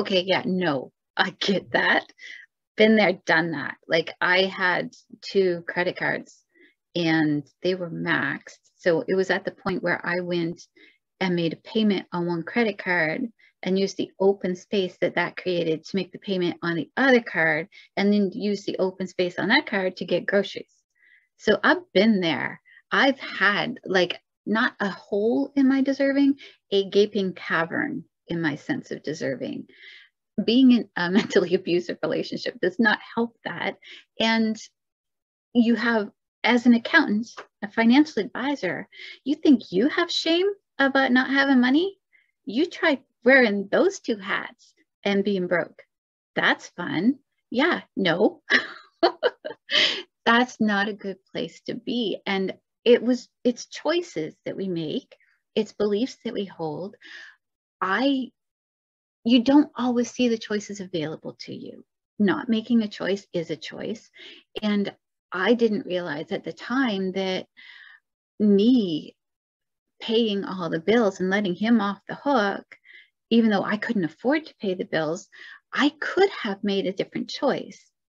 okay, yeah, no, I get that. Been there, done that. Like I had two credit cards and they were maxed. So it was at the point where I went and made a payment on one credit card and use the open space that that created to make the payment on the other card and then use the open space on that card to get groceries. So I've been there. I've had like not a hole in my deserving, a gaping cavern in my sense of deserving. Being in a mentally abusive relationship does not help that. And you have, as an accountant, a financial advisor, you think you have shame about uh, not having money? You try wearing those two hats and being broke. That's fun. Yeah, no. That's not a good place to be. And it was it's choices that we make, it's beliefs that we hold. I you don't always see the choices available to you. Not making a choice is a choice. And I didn't realize at the time that me paying all the bills and letting him off the hook even though I couldn't afford to pay the bills, I could have made a different choice.